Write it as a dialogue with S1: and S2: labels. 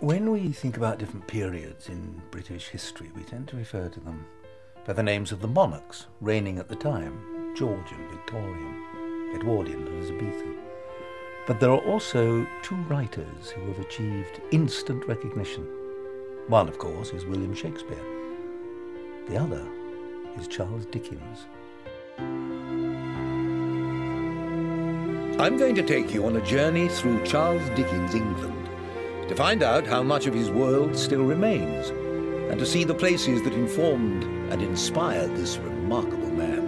S1: When we think about different periods in British history, we tend to refer to them by the names of the monarchs reigning at the time Georgian, Victorian, Edwardian, Elizabethan. But there are also two writers who have achieved instant recognition. One, of course, is William Shakespeare. The other is Charles Dickens.
S2: I'm going to take you on a journey through Charles Dickens' England to find out how much of his world still remains and to see the places that informed and inspired this remarkable man.